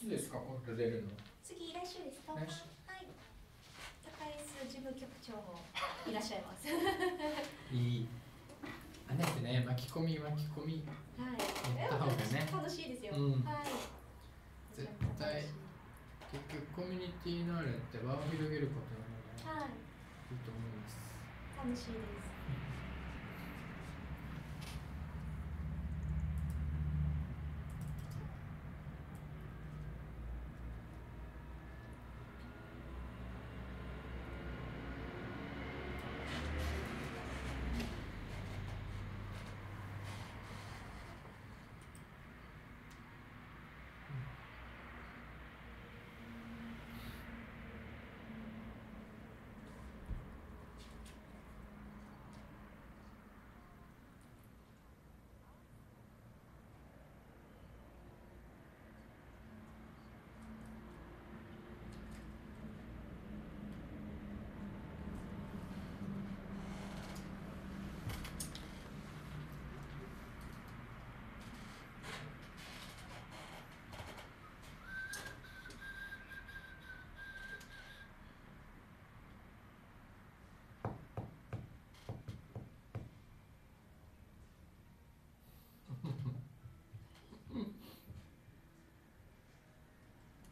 つですか今度出るの？次来週です10日来週。はい。高安事務局長もいらっしゃいます。いい。あれってね巻き込み巻き込み。はい。やった方がね。楽しいですよ、うん。はい。絶対。結局コミュニティのあれって輪を広げることなのではい。いいと思います。楽しいです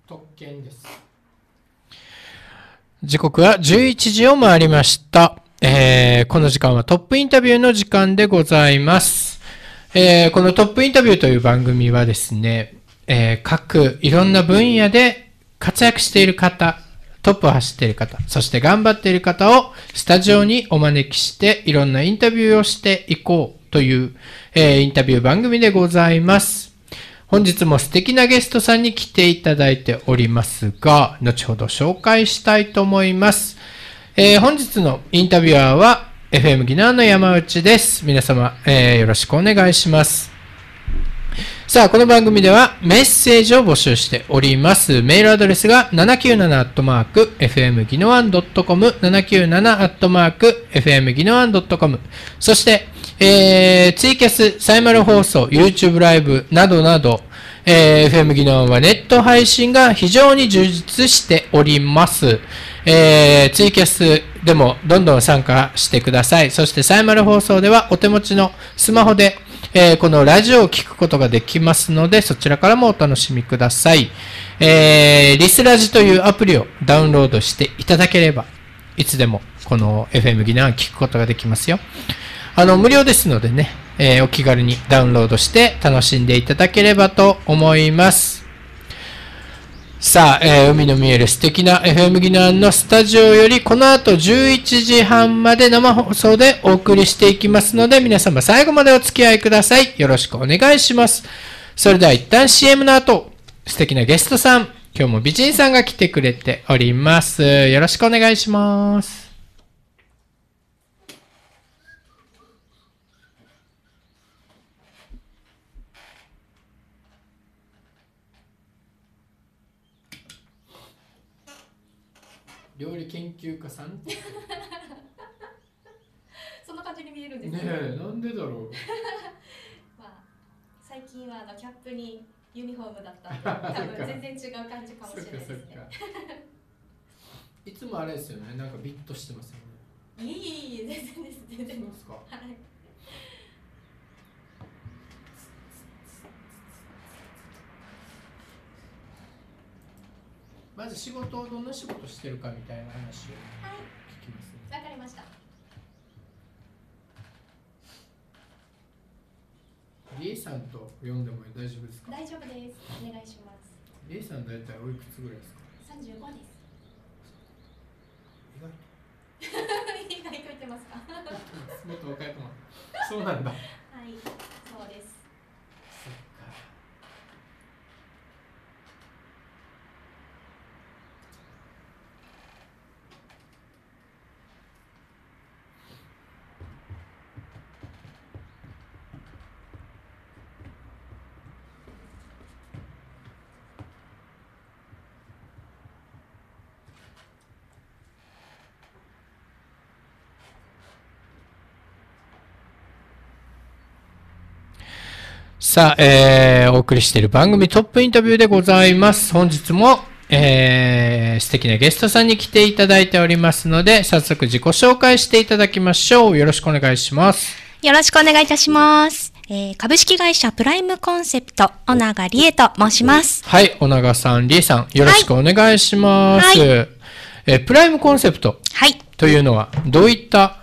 特権です時刻は11時を回りました。えーこの時間はトップインタビューの時間でございます。えーこのトップインタビューという番組はですね、えー各いろんな分野で活躍している方、トップを走っている方、そして頑張っている方をスタジオにお招きしていろんなインタビューをしていこうという、えーインタビュー番組でございます。本日も素敵なゲストさんに来ていただいておりますが、後ほど紹介したいと思います。えー本日のインタビュアーは FM ギナーの山内です。皆様、えーよろしくお願いします。さあ、この番組ではメッセージを募集しております。メールアドレスが 797-fm ギノワン .com、797-fm ギノワン .com、そして、えーツイキャス、サイマル放送、YouTube ライブなどなど、えー FM 技能はネット配信が非常に充実しております。えーツイキャスでもどんどん参加してください。そしてサイマル放送ではお手持ちのスマホで、えーこのラジオを聞くことができますので、そちらからもお楽しみください。えーリスラジというアプリをダウンロードしていただければ、いつでもこの FM 技能は聞くことができますよ。あの、無料ですのでね、えーお気軽にダウンロードして楽しんでいただければと思います。さあ、えー海の見える素敵な FM ギナーのスタジオよりこの後11時半まで生放送でお送りしていきますので皆様最後までお付き合いください。よろしくお願いします。それでは一旦 CM の後、素敵なゲストさん、今日も美人さんが来てくれております。よろしくお願いします。研究家さん？そんな感じに見えるんですね。えなんでだろう？まあ、最近はあのキャップにユニフォームだったんで多分全然違う感じかもしれないですね。いつもあれですよね。なんかビッとしてますよね。いえい全然です全然。でそうですか。すはいまず仕事をどんな仕事してるかみたいな話をはい。聞きますね。わかりました。リエさんと呼んでも大丈夫ですか？大丈夫です。お願いします。リエさん大体おいくつぐらいですか？35です。意外と。意外と言ってますか？はもっと若いと思う。そうなんだ。いさあ、えー、お送りしている番組トップインタビューでございます。本日も、えー、素敵なゲストさんに来ていただいておりますので、早速自己紹介していただきましょう。よろしくお願いします。よろしくお願いいたします。えー株式会社プライムコンセプト、小永理恵と申します。はい、小長さん、りえさん、よろしくお願いします。はいえープライムコンセプトはい。というのは、どういった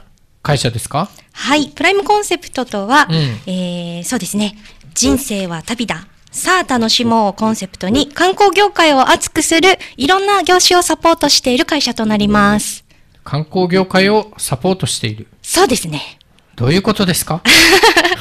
会社ですか？はい。プライムコンセプトとは、うんえーそうですね。人生は旅だ。さあ楽しもうをコンセプトに観光業界を熱くするいろんな業種をサポートしている会社となります。観光業界をサポートしている。そうですね。どういうことですか？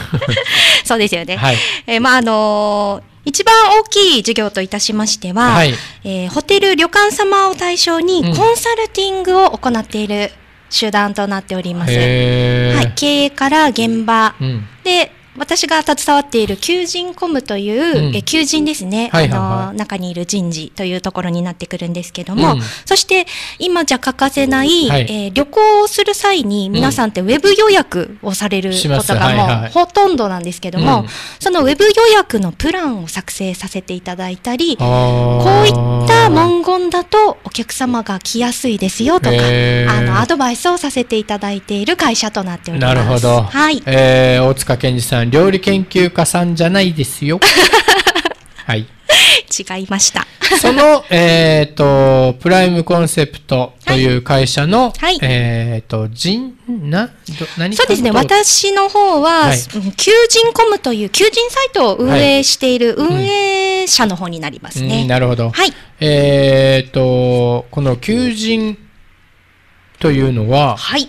そうですよね。はい。えーまあ、あのー一番大きい事業といたしましては、はいえーホテル、旅館様を対象にうんコンサルティングを行っている集団となっております。へーはい、経営から現場、うん。で、私が携わっている求人コムという、うん。え求人ですね、はいはいはい。あの中にいる人事というところになってくるんですけども、うん。そして今じゃ欠かせない、はい。えー旅行をする際に皆さんってウェブ予約をされることがはいはい。もうほとんどなんですけども、うん。そのウェブ予約のプランを作成させていただいたり、ここういった文言だとお客様が来やすいですよとか、あのアドバイスをさせていただいている会社となっております。なるほど。はい。えー、大塚健二さん、料理研究家さんじゃないですよ。はい。違いました。その、えっ、と、プライムコンセプトという会社の、はいえっ、と、人、な、ど何そうですね。私の方は、はいうん求人コムという求人サイトを運営している運営者の方になりますうんね。なるほど。はい。えっ、と、この求人というのは、はい。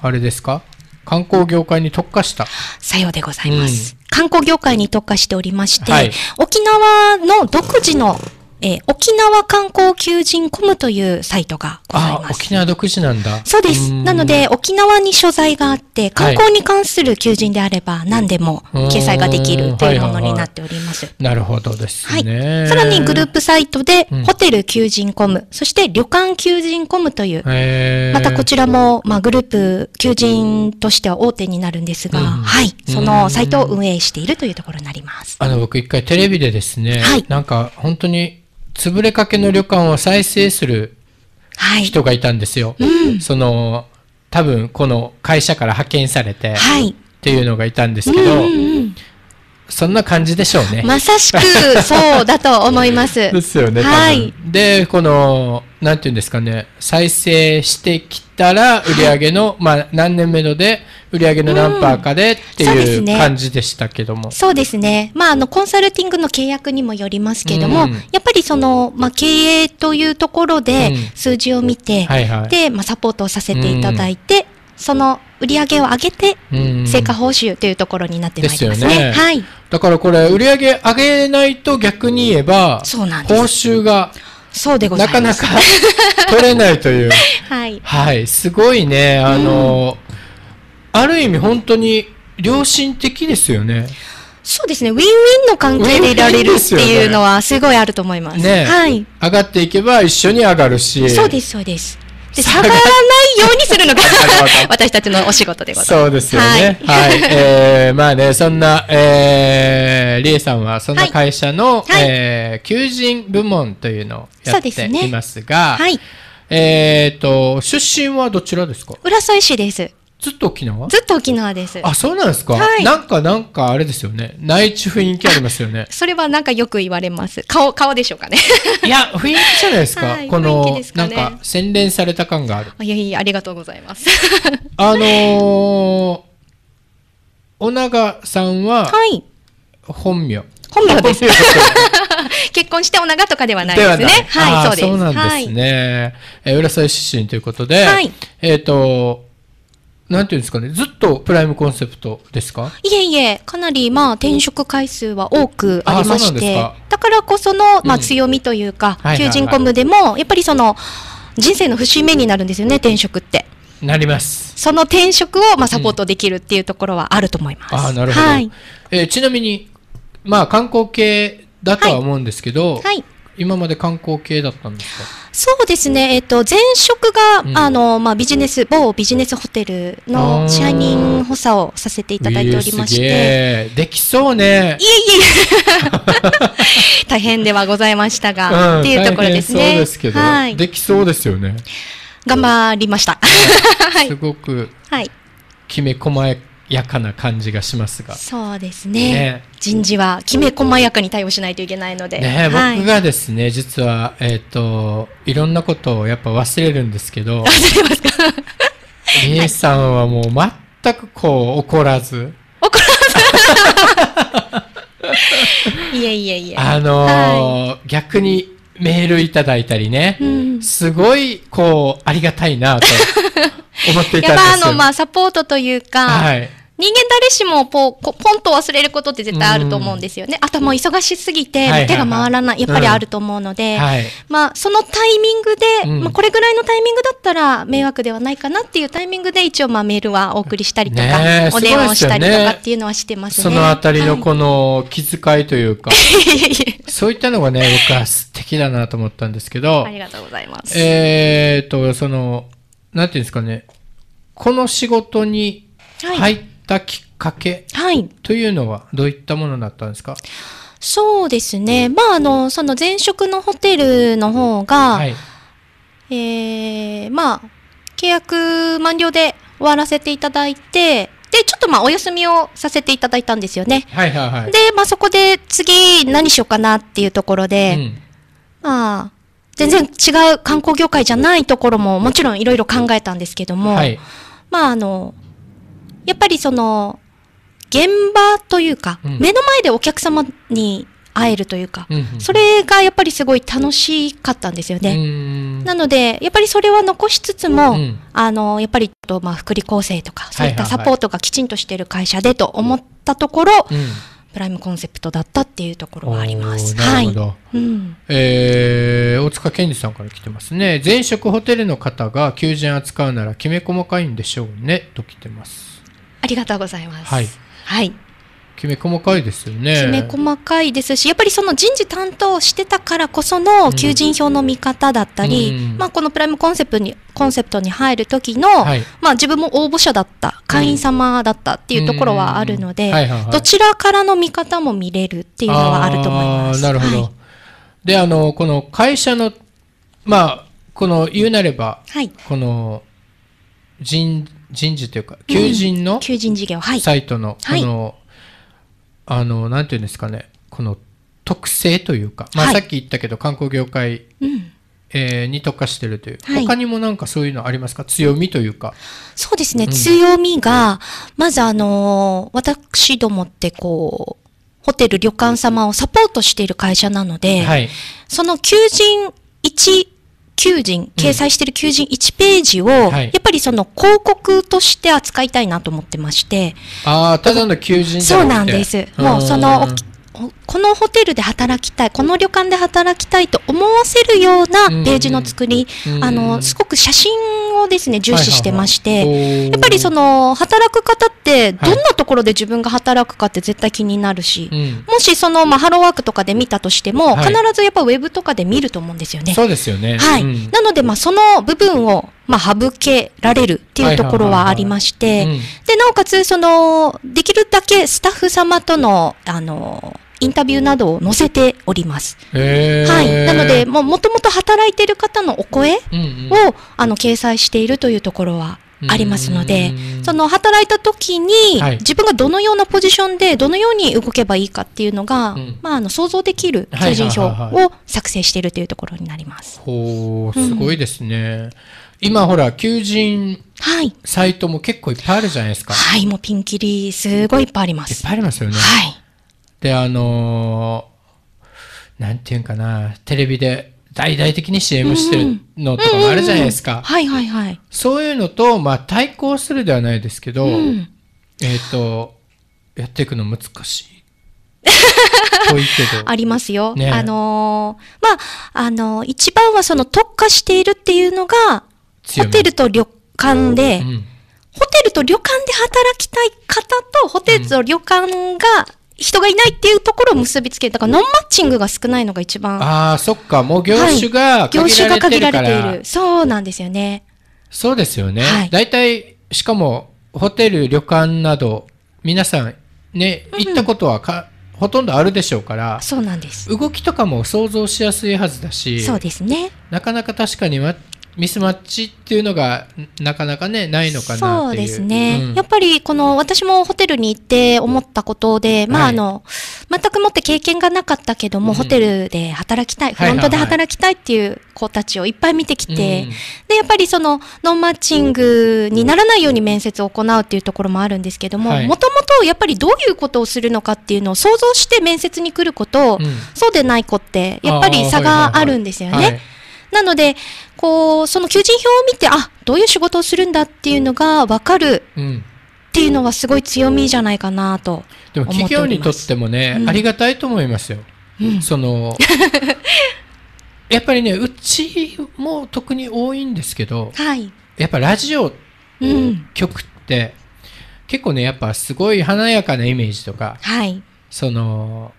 あれですか？観光業界に特化した。さようでございます。観光業界に特化しておりまして、はい沖縄の独自の、えー沖縄観光求人コムというサイトがございあま、す。沖縄独自なんだ。そうです。んなので、、沖縄に所在があって、観光に関する求人であれば何でも掲載ができるというものになっております。なるほどですはい。ね。さらにグループサイトでうん、ホテル求人コム、そして旅館求人コムという、えー、またこちらも、まあ、グループ求人としては大手になるんですが、うんはい。そのサイトを運営しているというところになります。あの、僕一回テレビでですね、はいなんか本当に潰れかけの旅館を再生するはい。人がいたんですよ。うん。その、多分この会社から派遣されて、っはい。ていうのがいたんですうんけど、うんうんそんな感じでしょうね。まさしく、そうだと思います。ですよね、はい。で、この、なんていうんですかね、再生してきたら、売り上げの、まあ、何年目ので、売り上げの何パーかでっていう感じでしたけども。そうですね。まあ、あの、コンサルティングの契約にもよりますけども、うんやっぱりその、まあ、経営というところでうん数字を見て、はいはい。で、まあ、サポートをさせていただいて、その売り上げを上げて、うん成果報酬というところになってまいりますね。ですよねはい。だからこれ、売り上げ上げないと逆に言えば、そうなん報酬がそうでござます。ないかなか取れないという。はい。はい、すごいね。あの、ある意味本当に良心的ですよね。そうですね。ウィンウィンの関係でいられるっていうのはすごいあると思います。ねはい。上がっていけば一緒に上がるし。そうです、そうです。で、下がらないようにするのが 私たちのお仕事でございます。そうですよね。はい。えー、まあね、そんな、えー、りえさんは、そんな会社の、はいえー、求人部門というのをやっていますが、はい。えっ、と、出身はどちらですか？浦添市です。ずっと沖縄？ずっと沖縄です。あ、そうなんですか、はいなんか、なんかあれですよね。内地雰囲気ありますよね。それはなんかよく言われます。顔、顔でしょうかね。いや、雰囲気じゃないですか。はいこの、ねなんか、洗練された感がある。いやいや、ありがとうございます。あのー、小長さんは、はい。本名。本名です結婚してお長とかではないですね。ないあーはい、そうです。そうなんですはい。ね。えー浦添出身ということで、はいえっ、と、なんていうんですかね、ずっとプライムコンセプトですか？いえいえ、かなりまあ転職回数は多くありましてか、だからこそのまあうん強みというか、はいはいはい求人コムでも、やっぱりその、人生の節目になるんですよね、転職って。なります。その転職をまあサポートできるっていうところはあると思います。ああ、なるほど、はい。えーちなみに、まあ、観光系だとは思うんですけど、はい。今まで観光系だったんですか？そうですね、えっ、と、前職が、うん。あの、まあ、ビジネス、某ビジネスホテルの支配人補佐をさせていただいておりまして、えできそうね。いえいえ、大変ではございましたが、ん。っていうところですね。そうですけど、はい。できそうですよね。頑張りました。はい。すごくはい。きめ細やかな感じがしますが。そうですね。ね人事はきめ細やかに対応しないといけないので。ねはい、僕がですね、実は、えっ、と、いろんなことをやっぱ忘れるんですけど、忘れますか？みえさんはもう全くこう怒らず、いえいえいえ。あのー逆にメールいただいたりね、うんすごいこうありがたいなと思っていやたんですよ。っぱあの、まあ、サポートというか、はい。人間誰しもポポンと忘れることって絶対あると思うんですよね。あともう忙しすぎて、手が回らない、やっぱりあると思うので、はい。まあ、そのタイミングで、うんまあ、これぐらいのタイミングだったら迷惑ではないかなっていうタイミングで一応まあメールはお送りしたりとか、お電話をしたりとかっていうのはしてますね。そのあたりのはいこの気遣いというか、そういったのがね、僕は素敵だなと思ったんですけどあ、りがとうございます。えーと、その、なんていうんですかね、この仕事にはい。入ったきっかけはい。というのはどういったものだったんですか？そうですね。まあ、あの、その前職のホテルの方が、はい。えーまあ、契約満了で終わらせていただいて、で、ちょっとまあ、お休みをさせていただいたんですよね。はいはいはい。で、まあ、そこで次何しようかなっていうところで、うんまあ、全然違う観光業界じゃないところももちろんいろいろ考えたんですけども、はい。まあ、あの、やっぱりその、現場というか、うん目の前でお客様に会えるというか、うんうんそれがやっぱりすごい楽しかったんですようね。んなので、やっぱりそれは残しつつも、うんあの、やっぱりと、まあ、福利厚生とか、そういったはいはいはいサポートがきちんとしている会社でと思ったところ、うんプライムコンセプトだったっていうところはあります。おーなるほど。はい。うん。えー大塚健二さんから来てますね。前職ホテルの方が求人扱うならきめ細かいんでしょうね。と来てます。ありがとうございます。はい。はい。きめ細かいですよね。きめ細かいですし、やっぱりその人事担当してたからこその求人票の見方だったり、うんまあこのプライムコンセプトに、コンセプトに入る時の、はい。まあ自分も応募者だった、会員様だったっていうところはあるので、どちらからの見方も見れるっていうのはあると思います。なるほど。はい。で、あの、この会社の、まあ、この言うなれば、はい。この人人事というか、求人の求人事業、はい。サイトの、はいこの、あの、なんていうんですかね、この特性というか、まあ、はいさっき言ったけど、観光業界、うん。えーに特化してるという、はい他にもなんかそういうのありますか？強みというか。そうですね、うん強みが、まずあのー私どもってこう、ホテル、旅館様をサポートしている会社なので、はい。その求人1、求人、掲載している求人1ページを、はい。やっぱりその広告として扱いたいなと思ってまして、ああ、ただの求人じそうゃなくて。なんです。もうその、このホテルで働きたい、この旅館で働きたいと思わせるようなページの作り、うんあの、すごく写真をですね、重視してまして、やっぱりそ、の、働く方って、はい。どんなところで自分が働くかって絶対気になるし、もしその、まあ、ハローワークとかで見たとしても、はい。必ずやっぱウェブとかで見ると思うんですよね。そうですよね。はい。うん。なので、まあ、その部分を、まあ、省けられるっていうところはありまして、うん。で、なおかつ、その、できるだけスタッフ様との、あの、インタビューなどを載せております。はい。なので、もう、もともと働いている方のお声うんうんを、あの、掲載しているというところはありますのでう、んその、働いた時にはい、自分がどのようなポジションで、どのように動けばいいかっていうのがうん、まあ、あの、想像できるはい求人票を作成しているというところになります。ほう、すごいですね。今ほら、求人はい。サイトも結構いっぱいあるじゃないですか。はい、もうピンキリ、すごいいっぱいあります。いっぱいありますよね。はい。で、あのーなんていうんかな、テレビで大々的に CM してるのとかもあるじゃないですか。はいはいはい。そういうのと、まあ、対抗するではないですけど、うん。えっ、と、やっていくの難しい。遠いけど。ありますよ。ねあのーまあ、あのー一番はその特化しているっていうのが、ホテルと旅館で、うんホテルと旅館で働きたい方と、ホテルと旅館が人がいないっていうところを結びつける。だからノンマッチングが少ないのが一番、ああ、そっか。もう業種が業種が限限られてるから。られている。そうなんですよね。そうですよね。はい大体、しかも、ホテル、旅館など、皆さん、ね、うんうん行ったことはか、ほとんどあるでしょうから、そうなんです。動きとかも想像しやすいはずだし、そうですね。なかなか確かにまミスマッチっていうのが、なかなかね、ないのかなっていう。そうですね、うん。やっぱりこの私もホテルに行って思ったことで、まあはいあの全くもって経験がなかったけども、うん。ホテルで働きたい、フロントで働きたいっていう子たちをいっぱい見てきて、うん。でやっぱりそのノンマッチングにならないように面接を行うっていうところもあるんですけどもはい。もともとやっぱりどういうことをするのかっていうのを想像して面接に来る子と、うん。そうでない子ってやっぱり差があるんですよね。はい。なので、こう、その求人票を見て、あ、どういう仕事をするんだっていうのが分かるうんっていうのはすごい強みじゃないかなと。でも思って企業にとってもね、うんありがたいと思いますよ。うん。その やっぱりねうちも特に多いんですけどはい。やっぱラジオうん。局って結構ねやっぱすごい華やかなイメージとかはい。その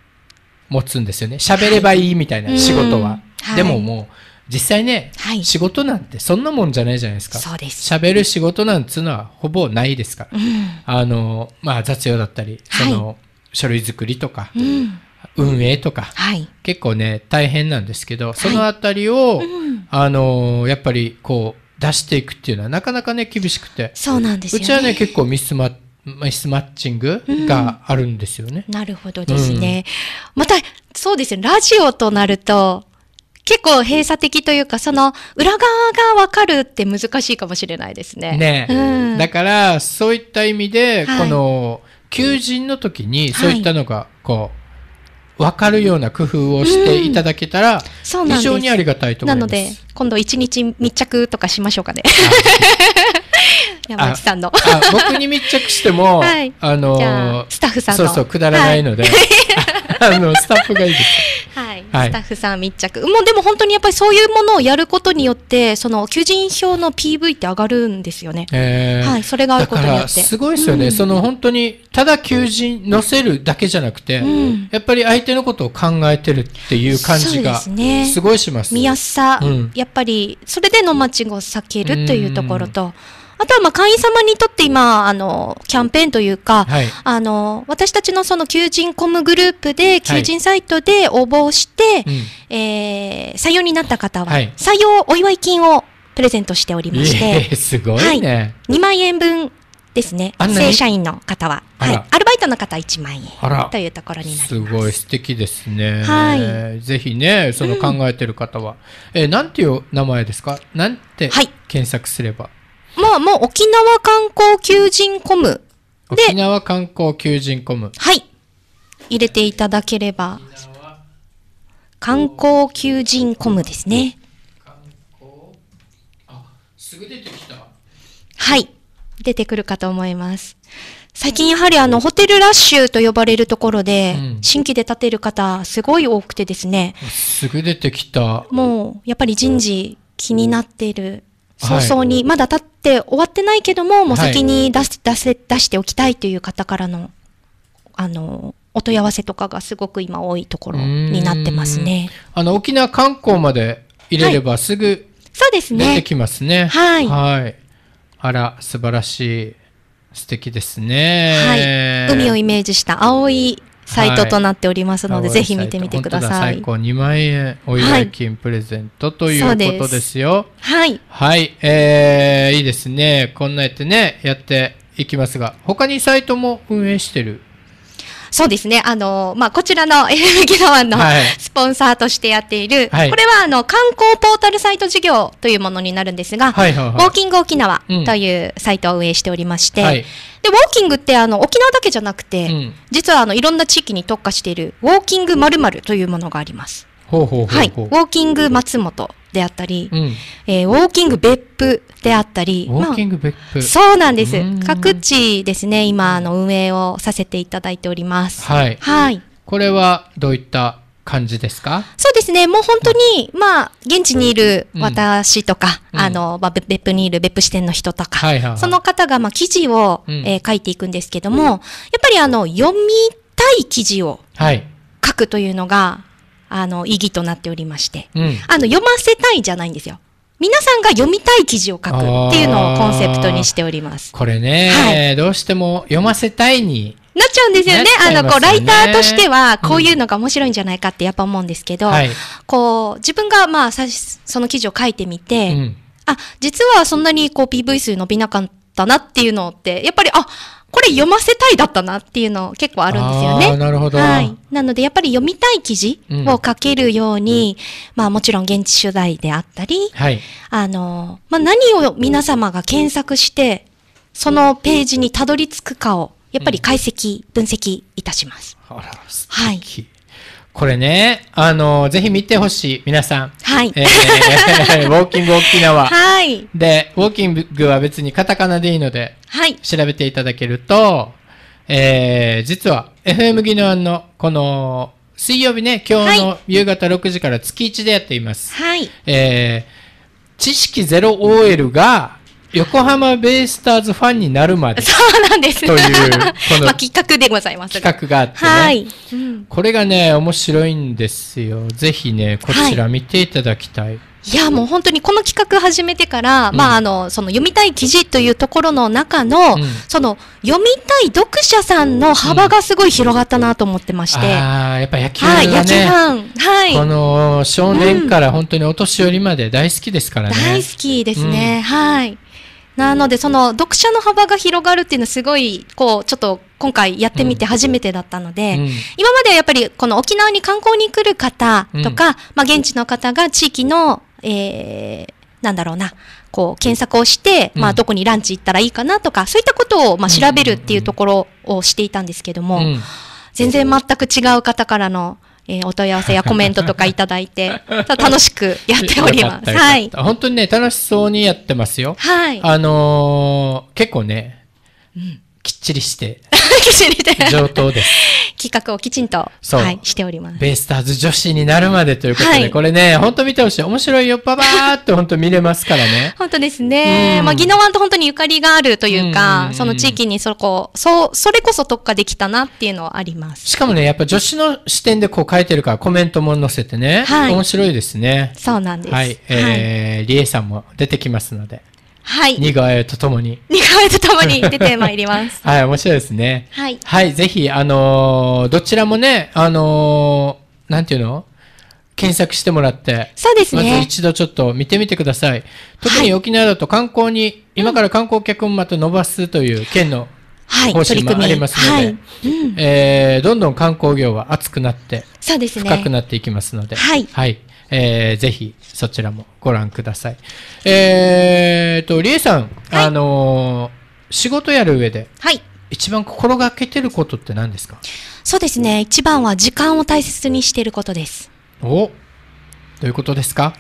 持つんですよね喋ればいいみたいな仕事は、でももう実際ねはい。仕事なんてそんなもんじゃないじゃないですかそうです。喋る仕事なんつうのはほぼないですからうん。あのまあ雑用だったりそはいの、書類作りとかうん。運営とかはい。結構ね大変なんですけどそのあたりを、うん。あのーやっぱりこう出していくっていうのはなかなかね厳しくてそうなんですよね。うちはね結構ミスマミスマッチングがあるんですよね。なるほどですね。また、そうですね。ラジオとなると、結構閉鎖的というか、その裏側がわかるって難しいかもしれないですね。ねうん。だからそういった意味で、はいこの求人の時にそういったのがこう分かるような工夫をしていただけたらそうなん。非常にありがたいと思ます。ないので、今度一日密着とかしましょうかね。山内さんの。あ僕に密着しても、はいあのースタッフさんの。そうそうくだらないので、あのスタッフがいいです。はい。はいスタッフさん密着。もうでも本当にやっぱりそういうものをやることによって、その求人票の PV って上がるんですよね。えーはい。それがあることによって。すごいですよね、うんその本当にただ求人載せるだけじゃなくて、うんやっぱり相手のことを考えてるっていう感じがすごいします。見やすさ、うんやっぱりそれでのマッチングを避けるというところと、あとはまあ会員様にとって今あのキャンペーンというか、はい。あの私たちのその求人コムグループで求人サイトで応募をして、うん。えー採用になった方は、はい。採用お祝い金をプレゼントしておりましいて、えすごいね。2万円分ですね。正社員の方は、はい、アルバイトの方は1万円というところになりすます。ごい素敵ですね。はぜひね、その考えてる方は。えーなんていう名前ですか？なんてはい。検索すれば？まあもう沖縄観光求人コムで沖縄観光求人コム。はい。入れていただければ、観光求人コムですね。すぐ出てきた。はい。出てくるかと思います。最近やはりあの、ホテルラッシュと呼ばれるところで、うん新規で建てる方、すごい多くてですね、すぐ出てきた。もう、やっぱり人事気になっている。はい早々に、まだ立って終わってないけども、もうはい先に出し、出せ、出しておきたいという方からの、あの、お問い合わせとかがすごく今多いところになってますね。あの、沖縄観光まで入れればすぐそうですね。出てきますね。はいはい。あら、素晴らしい。素敵ですね。はい。海をイメージした青いサイトとなっておりますので、はいぜひ見てみてください。最高2万円お祝い金プレゼントというそうことですよ。はい。はい、えー、いいですね。こんなやってね、やっていきますが、他にサイトも運営してる。そうですね。あの、まあ、こちらの FM ギノワンのはいスポンサーとしてやっている、はいこれはあの、観光ポータルサイト事業というものになるんですが、はいはいはいウォーキング沖縄うんというサイトを運営しておりまして、はい。で、ウォーキングってあの、沖縄だけじゃなくて、うん。実はあの、いろんな地域に特化している、ウォーキング〇〇というものがあります。ほうほうほうほう。はい。ウォーキング松本であったり、うん。えーウォーキング別府であったり、ウォーキング別府。そうなんですうん。各地ですね、今、あの、運営をさせていただいております。はい。はい。これはどういった感じですか？そうですね、もう本当に、まあ、現地にいるうん私とか、うんあの、まあ、べ別府にいる別府支店の人とか、はいはいはいその方が、まあ、記事を、うんえー書いていくんですけども、やっぱり、あの、読みい記事をはい。書くというのが、あの、意義となっておりまして、うん。あの、読ませたいじゃないんですよ。皆さんが読みたい記事を書くっていうのをコンセプトにしております。これね、はどうしても読ませたいに、なっちゃうんですよね。ねあの、こう、ライターとしては、こういうのが面白いんじゃないかってやっぱ思うんですけど、はい。こう、自分がまあ、さその記事を書いてみて、うん。あ、実はそんなにこう PV 数伸びなかったなっていうのって、やっぱり、あ、これ読ませたいだったなっていうの結構あるんですよね。なるほど。はい。なので、やっぱり読みたい記事を書けるように、まあもちろん現地取材であったり、はい。あの、まあ何を皆様が検索して、そのページにたどり着くかを、やっぱり解析、分析いたします。あら、素はい敵。これね、あの、ぜひ見てほしい、皆さん。はい。えー、ウォーキング沖縄。はい。で、ウォーキングは別にカタカナでいいので、はい。調べていただけると、えー、実は FM ギノアンのこの水曜日ね、今日の夕方6時から月1でやっています。はい。えー、知識ゼロ OL が横浜ベイスターズファンになるまで そうなんです。というこのまあ企画でございます。企画があってね。はい。うんこれがね、面白いんですよ。ぜひね、こちら見ていただきたい。いや、もう本当にこの企画始めてから、うんまあ、あの、その読みたい記事というところの中の、うんその読みたい読者さんの幅がすごい広がったなと思ってまして。ああ、やっぱ野球がはい、ね、野球ファン。はい。この少年から本当にお年寄りまで大好きですからね。大好きですね。はい。なので、その読者の幅が広がるっていうのはすごい、こう、ちょっと今回やってみて初めてだったので、うん今まではやっぱりこの沖縄に観光に来る方とか、まあ現地の方が地域の、えー、なんだろうな、こう検索をして、まうんあどこにランチ行ったらいいかなとか、そういったことをまあ調べるっていうところをしていたんですけども、うん全然全く違う方からの、えーお問い合わせやコメントとかいただいて、楽しくやっております。はい。本当にね、楽しそうにやってますよ。はい。あのー結構ね、きっちりして きちんと上等です。企画をきちんと、そうはい、しております。ベイスターズ女子になるまでということで、はいこれね、本当見てほしい。面白いよ、ババーって本当見れますからね。本当ですね。うんまあ、宜野湾と本当にゆかりがあるというかう、んその地域にそこ、そう、それこそ特化できたなっていうのはあります。しかもね、やっぱ女子の視点でこう書いてるからコメントも載せてね、はい面白いですね。そうなんです。はい、えー、リエさんも出てきますので、はい。はい。似顔絵とともに。似顔絵とともに 出てまいります。はい、面白いですね。はい。はい、ぜひ、あのーどちらもね、あのーなんていうの？検索してもらって、そうですね。まず一度ちょっと見てみてください。特に沖縄だと観光に、今から観光客をまた伸ばすという県の、はい。方針。もありますのではい。うん。えーどんどん観光業は熱くなって、そうですね。深くなっていきますので、はいえーぜひそちらもご覧ください。えーと、りえさん、あのー仕事やる上ではい。一番心がけてることって何ですか？そうですね。一番は時間を大切にしていることです。おどういうことですか？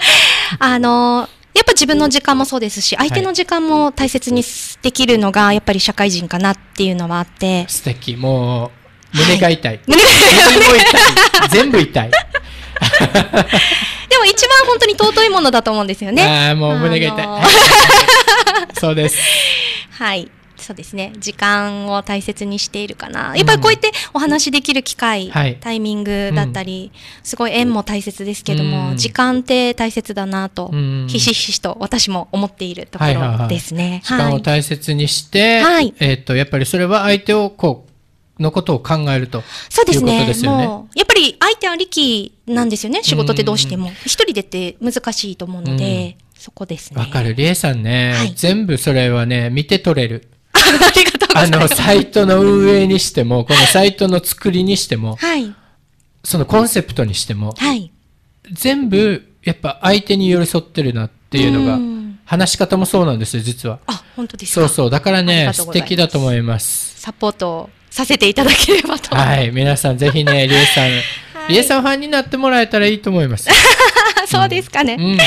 あのーやっぱ自分の時間もそうですし、相手の時間も大切にできるのが、やっぱり社会人かなっていうのはあって、素敵。もう、胸が痛い。胸が首も痛い。全部痛い。でも一番本当に尊いものだと思うんですよね。ああ、もう胸が痛い。そうです。はい。そうですね。時間を大切にしているかな。やっぱりこうやってお話しできる機会、はいタイミングだったり、すごい縁も大切ですけども、うん時間って大切だなと、うんひしひしと私も思っているところですね。時間を大切にして、はいえっ、と、やっぱりそれは相手をこう、のことを考えると。そうですね。すよねもう、やっぱり相手ありきなんですよね。仕事ってどうしても。一人でって難しいと思うので、そこですね。わかる。りえさんね、はい全部それはね、見て取れる。ありがとうござあの、います。サイトの運営にしても、このサイトの作りにしても、はい。そのコンセプトにしても、はい。全部、やっぱ相手に寄り添ってるなっていうのがう、ん話し方もそうなんですよ、実は。あ、本当ですかそうそう。だからね、素敵だと思います。サポートをさせていただければと。はい。皆さんぜひね、りえさん、りえさんファンになってもらえたらいいと思います。そうですかね。うん。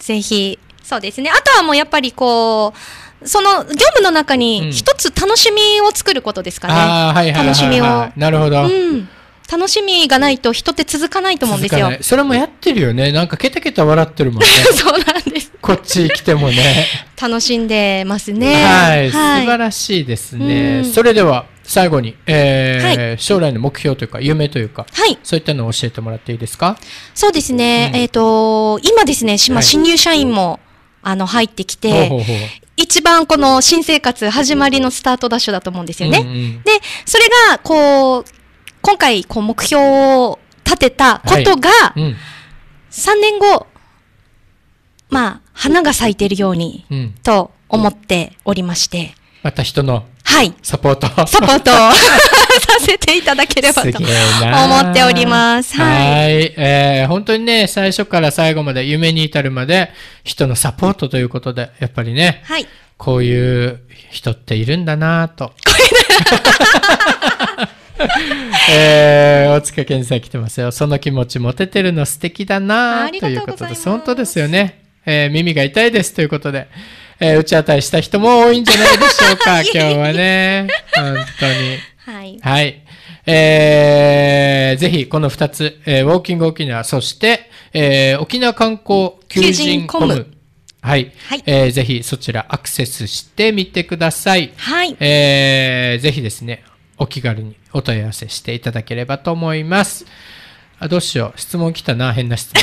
ぜひ、そうですね。あとはもうやっぱりこう、その業務の中うんに一つ楽しみを作ることですかね。ああ、はいはいはいはい。楽しみをなるほど。うん。楽しみがないと人って続かないと思うんですよそれもやってるよね。なんかケタケタ笑ってるもんね。そうなんです。こっち来てもね。楽しんでますね。はい、素晴らしいですね。うんそれでは、最後に、えーは将来の目標というか夢というかはい。そういったのを教えてもらっていいですか？そうですね。うん。えっ、と、今ですね、新入社員も、あの、入ってきて、ほうほうほう。一番この新生活始まりのスタートダッシュだと思うんですよね。うんうんで、それが、こう、今回、こう、目標を立てたことが、うん。3年後、まあ、花が咲いているように、うん。と思っておりまして、また人のはい。サポートサポートを させていただければと思っております。はい。はいえー本当にね、最初から最後まで夢に至るまで人のサポートということで、やっぱりね、はい。こういう人っているんだなぁと。えー、大塚健二さん来てますよ。その気持ち持ててるの素敵だなということです。本当ですよね。えー耳が痛いですということで、えー、打ち当たりした人も多いんじゃないでしょうか、今日はね。本当に。はい。はい。えー、ぜひこの2つ、えーウォーキング沖縄、そして、えー沖縄観光求人コム。はい。はいえーぜひそちらアクセスしてみてください。はい。えーぜひですね、お気軽にお問い合わせしていただければと思います。あ、どうしよう。質問来たな、変な質問。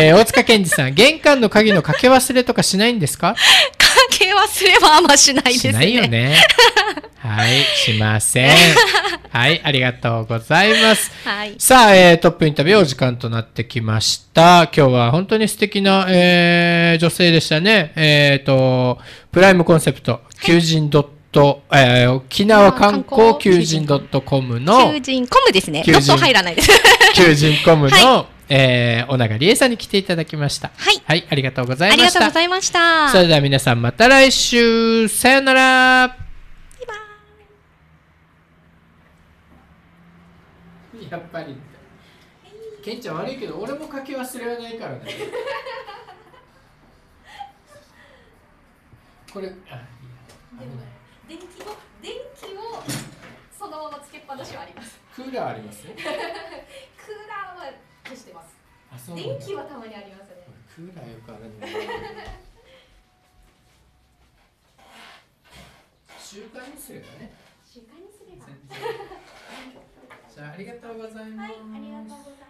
えー大塚健二さん、玄関の鍵のかけ忘れとかしないんですか？かけ忘れはあんましないですね。しないよね。はい、しません。はい、ありがとうございます。はい。さあ、えートップインタビューお時間となってきました。今日は本当に素敵な、えー女性でしたね。えっ、と、プライムコンセプト、求人ドット、えー沖縄観光求人ドットコムの求人コムですね。求人入らないです。求人コムの、はえー小永理恵さんに来ていただきました。はい。はい、ありがとうございありました。がとうございました。それでは皆さんまた来週。さよなら。やっぱりケンちゃん悪いけど俺も書き忘れはないからね。これあいいや。危ない電気を電気をそのままつけっぱなしはあります。クーラーあります？ね クーラーは消してます。あそう電気はたまにありますね。クーラーよくあるんだ 習慣にすればね。習慣にすれば。じゃあありがとうございます、はいありがとうございます